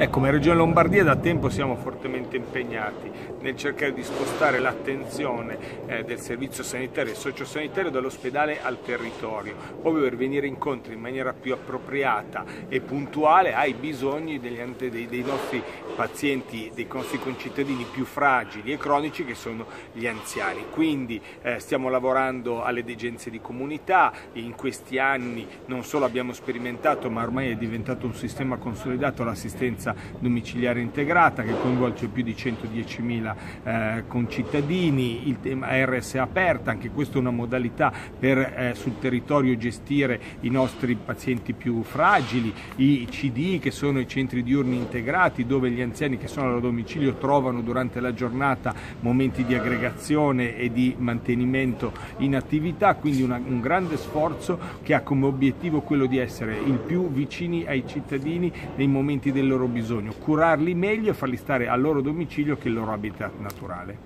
Eh, come Regione Lombardia da tempo siamo fortemente impegnati nel cercare di spostare l'attenzione eh, del servizio sanitario e sociosanitario dall'ospedale al territorio, proprio per venire incontro in maniera più appropriata e puntuale ai bisogni degli, dei, dei nostri pazienti, dei nostri concittadini più fragili e cronici che sono gli anziani. Quindi eh, stiamo lavorando alle degenze di comunità, in questi anni non solo abbiamo sperimentato ma ormai è diventato un sistema consolidato l'assistenza assistenza domiciliare integrata che coinvolge più di 110.000 eh, concittadini, il tema RSA aperta, anche questa è una modalità per eh, sul territorio gestire i nostri pazienti più fragili, i CD che sono i centri diurni integrati dove gli anziani che sono al domicilio trovano durante la giornata momenti di aggregazione e di mantenimento in attività, quindi una, un grande sforzo che ha come obiettivo quello di essere il più vicini ai cittadini nei momenti del loro bisogno, curarli meglio e farli stare al loro domicilio che il loro habitat naturale.